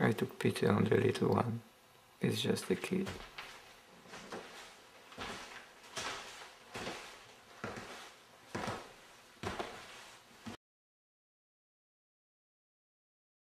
I took pity on the little one. It's just a kid.